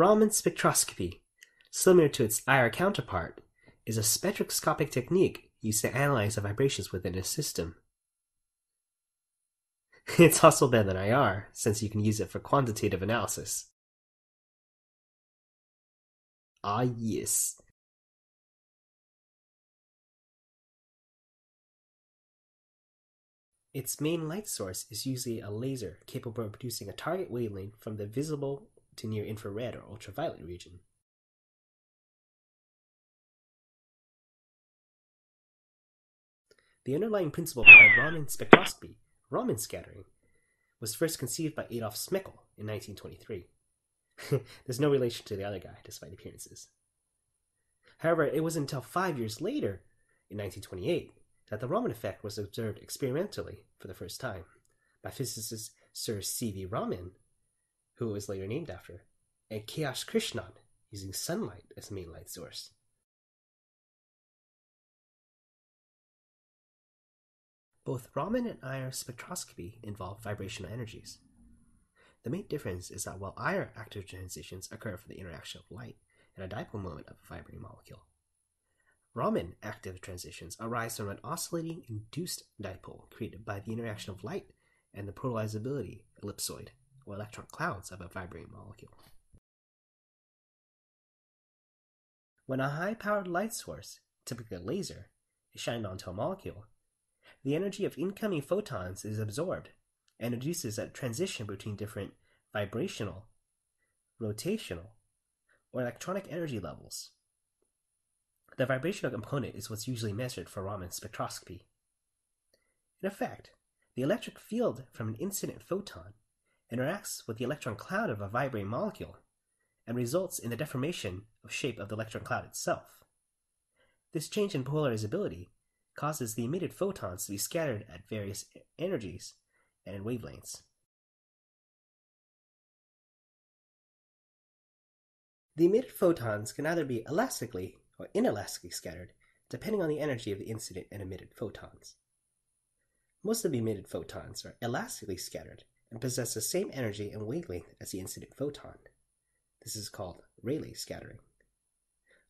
Raman spectroscopy, similar to its IR counterpart, is a spectroscopic technique used to analyze the vibrations within a system. It's also better than IR, since you can use it for quantitative analysis. Ah yes. Its main light source is usually a laser capable of producing a target wavelength from the visible to near infrared or ultraviolet region. The underlying principle behind Raman spectroscopy, Raman scattering, was first conceived by Adolf Smekal in 1923. There's no relation to the other guy, despite appearances. However, it was until five years later, in 1928, that the Raman effect was observed experimentally for the first time by physicist Sir C.V. Raman, who was later named after, and K.S. Krishnan, using sunlight as main light source. Both Raman and IR spectroscopy involve vibrational energies. The main difference is that while IR active transitions occur for the interaction of light and a dipole moment of a vibrating molecule, Raman active transitions arise from an oscillating induced dipole created by the interaction of light and the polarizability ellipsoid, or electron clouds of a vibrating molecule. When a high-powered light source, typically a laser, is shined onto a molecule, the energy of incoming photons is absorbed and induces a transition between different vibrational, rotational, or electronic energy levels. The vibrational component is what's usually measured for Raman spectroscopy. In effect, the electric field from an incident photon interacts with the electron cloud of a vibrating molecule and results in the deformation of shape of the electron cloud itself. This change in polarizability causes the emitted photons to be scattered at various energies and wavelengths. The emitted photons can either be elastically or inelastically scattered, depending on the energy of the incident and emitted photons. Most of the emitted photons are elastically scattered and possess the same energy and wavelength as the incident photon. This is called Rayleigh scattering.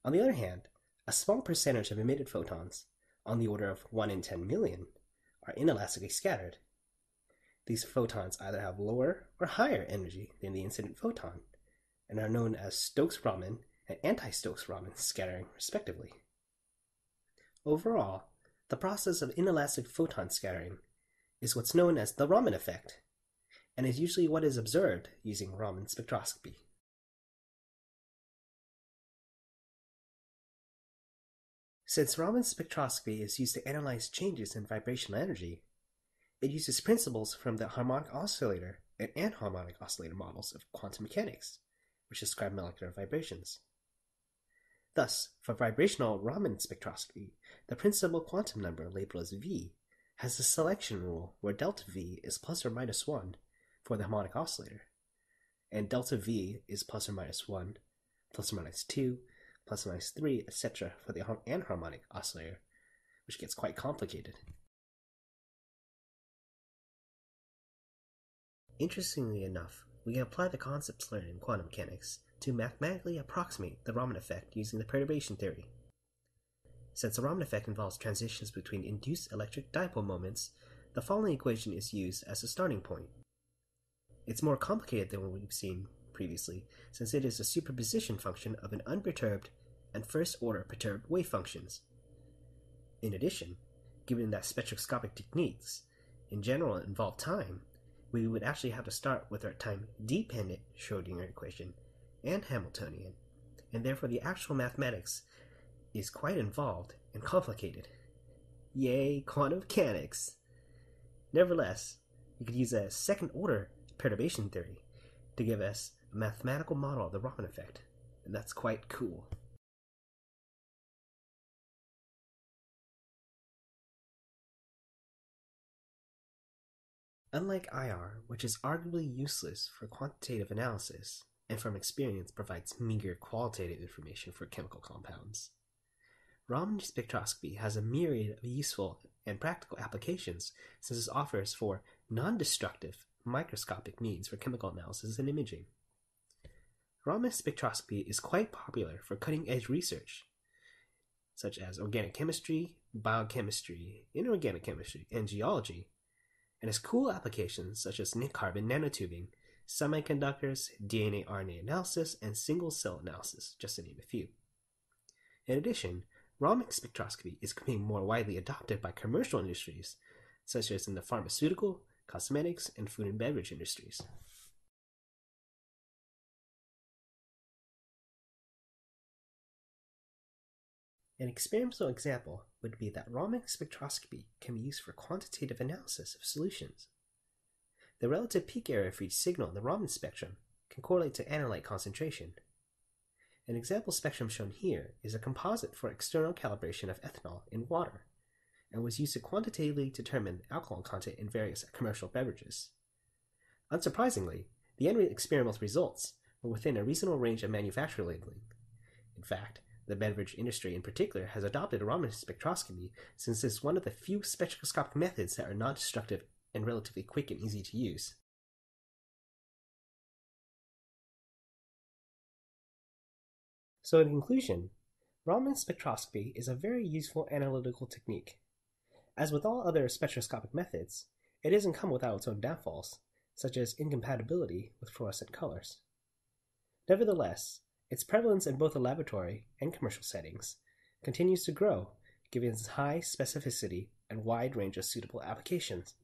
On the other hand, a small percentage of emitted photons, on the order of 1 in 10 million, are inelastically scattered. These photons either have lower or higher energy than the incident photon and are known as Stokes-Raman and anti-Stokes-Raman scattering, respectively. Overall, the process of inelastic photon scattering is what's known as the Raman effect, and is usually what is observed using Raman spectroscopy. Since Raman spectroscopy is used to analyze changes in vibrational energy, it uses principles from the harmonic oscillator and anharmonic oscillator models of quantum mechanics, which describe molecular vibrations. Thus, for vibrational Raman spectroscopy, the principal quantum number labeled as V has a selection rule where delta V is plus or minus 1 for the harmonic oscillator, and delta V is plus or minus 1, plus or minus 2, plus or minus 3, etc. for the anharmonic oscillator, which gets quite complicated. Interestingly enough, we can apply the concepts learned in quantum mechanics to mathematically approximate the Raman effect using the perturbation theory. Since the Raman effect involves transitions between induced electric dipole moments, the following equation is used as a starting point. It's more complicated than what we've seen previously, since it is a superposition function of an unperturbed and first order perturbed wave functions. In addition, given that spectroscopic techniques in general involve time, we would actually have to start with our time dependent Schrodinger equation and Hamiltonian, and therefore the actual mathematics is quite involved and complicated. Yay, quantum mechanics! Nevertheless, we could use a second order perturbation theory to give us a mathematical model of the Raman effect, and that's quite cool. Unlike IR, which is arguably useless for quantitative analysis, and from experience provides meager qualitative information for chemical compounds, Raman spectroscopy has a myriad of useful and practical applications since it offers for non-destructive microscopic means for chemical analysis and imaging. Raman spectroscopy is quite popular for cutting edge research, such as organic chemistry, biochemistry, inorganic chemistry, and geology, and has cool applications such as carbon nanotubing, semiconductors, DNA RNA analysis, and single cell analysis, just to name a few. In addition, Raman spectroscopy is becoming more widely adopted by commercial industries, such as in the pharmaceutical, cosmetics, and food and beverage industries. An experimental example would be that Raman spectroscopy can be used for quantitative analysis of solutions. The relative peak area for each signal in the Raman spectrum can correlate to analyte concentration. An example spectrum shown here is a composite for external calibration of ethanol in water and was used to quantitatively determine alcohol content in various commercial beverages. Unsurprisingly, the end experimental results were within a reasonable range of manufacturer labeling. In fact, the beverage industry in particular has adopted Raman spectroscopy since it's one of the few spectroscopic methods that are non-destructive and relatively quick and easy to use. So in conclusion, Raman spectroscopy is a very useful analytical technique. As with all other spectroscopic methods, it doesn't come without its own downfalls, such as incompatibility with fluorescent colors. Nevertheless, its prevalence in both the laboratory and commercial settings continues to grow, given its high specificity and wide range of suitable applications.